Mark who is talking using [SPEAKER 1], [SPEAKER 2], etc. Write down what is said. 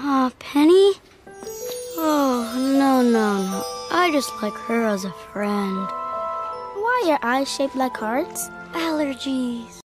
[SPEAKER 1] Aw, Penny? Oh, no, no, no. I just like her as a friend.
[SPEAKER 2] Why are eyes shaped like hearts?
[SPEAKER 1] Allergies.